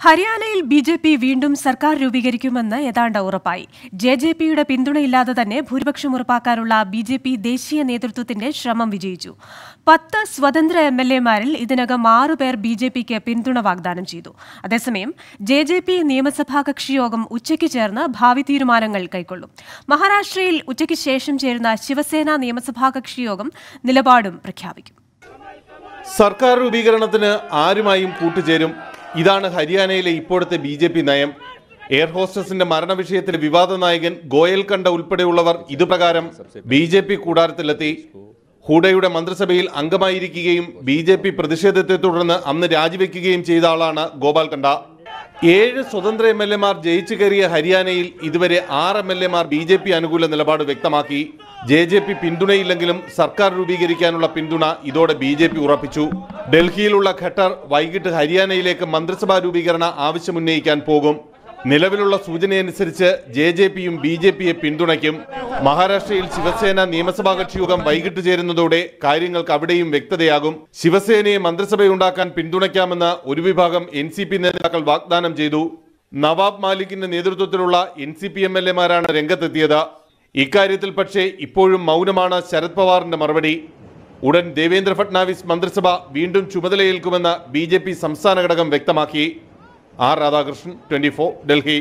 ഹരിയാനയിൽ B J P വീണ്ടും സർക്കാർ രൂപീകരിക്കുമെന്ന് ഏതാണ്ട് ഉറപ്പായി. ജെ ജെ പിയുടെ പിന്തുണയില്ലാതെ തന്നെ ഭൂരിപക്ഷം ഉറപ്പാക്കാനുള്ള ബി ജെ പി ദേശീയ നേതൃത്വത്തിന്റെ ശ്രമം വിജയിച്ചു. പത്ത് സ്വതന്ത്ര എം എൽ എമാരിൽ ഇതിനകം ആറുപേർ ബി ജെ പിക്ക് പിന്തുണ വാഗ്ദാനം ചെയ്തു. അതേസമയം ജെ ജെ പി നിയമസഭാ കക്ഷിയോഗം ഉച്ചയ്ക്ക് ചേർന്ന് ഭാവി തീരുമാനങ്ങൾ കൈക്കൊള്ളും. മഹാരാഷ്ട്രയിൽ ഉച്ചയ്ക്ക് ശേഷം ചേരുന്ന ശിവസേന നിയമസഭാ കക്ഷിയോഗം നിലപാടും പ്രഖ്യാപിക്കും. സർക്കാർ രൂപീകരണത്തിന് ആരുമായും കൂട്ടുചേരും ഇതാണ് ഹരിയാനയിലെ ഇപ്പോഴത്തെ ബി ജെ പി നയം. എയർ ഹോസ്റ്റസിന്റെ മരണ വിഷയത്തിൽ വിവാദ നായകൻ ഗോയൽ കണ്ട ഉൾപ്പെടെയുള്ളവർ ഇതുപ്രകാരം ബി ജെ പി കൂടാരത്തിലെത്തി. ഹൂഡയുടെ മന്ത്രിസഭയിൽ അംഗമായിരിക്കുകയും ബി ജെ പി പ്രതിഷേധത്തെ തുടർന്ന് അന്ന് രാജിവെക്കുകയും ചെയ്ത ആളാണ് ഗോപാൽ കണ്ട ഏഴ് സ്വതന്ത്ര എം എൽ എമാർ ജയിച്ചു കയറിയ ഹരിയാനയിൽ ഇതുവരെ ആറ് എം എൽ എമാർ ബി ജെ പി അനുകൂല നിലപാട് വ്യക്തമാക്കി. ജെ ജെ പി പിന്തുണയില്ലെങ്കിലും സർക്കാർ രൂപീകരിക്കാനുള്ള പിന്തുണ ഇതോടെ ബി ജെ പി ഉറപ്പിച്ചു. ഡൽഹിയിലുള്ള ഖട്ടർ വൈകിട്ട് ഹരിയാനയിലേക്ക് മന്ത്രിസഭാ രൂപീകരണ ആവശ്യമുന്നയിക്കാൻ പോകും. നിലവിലുള്ള സൂചനയനുസരിച്ച് ജെ ജെ പിയും ബി ജെ പിയെ പിന്തുണയ്ക്കും. മഹാരാഷ്ട്രയിൽ ശിവസേന നിയമസഭാ കക്ഷിയോഗം വൈകിട്ട് ചേരുന്നതോടെ കാര്യങ്ങൾക്ക് അവിടെയും വ്യക്തതയാകും. ശിവസേനയെ മന്ത്രിസഭയുണ്ടാക്കാൻ പിന്തുണയ്ക്കാമെന്ന് ഒരു വിഭാഗം എൻ സി പി നേതാക്കൾ വാഗ്ദാനം ചെയ്തു. നവാബ് മാലിക്കിന്റെ നേതൃത്വത്തിലുള്ള N C P M L എമാരാണ് രംഗത്തെത്തിയത്. ഇക്കാര്യത്തിൽ പക്ഷേ ഇപ്പോഴും മൗനമാണ് ശരത് പവാറിന്റെ മറുപടി. ഉടൻ ദേവേന്ദ്ര ഫട്നാവിസ് മന്ത്രിസഭ വീണ്ടും ചുമതലയേൽക്കുമെന്ന് ബി സംസ്ഥാന ഘടകം വ്യക്തമാക്കി. R Radhakrishnan twenty Delhi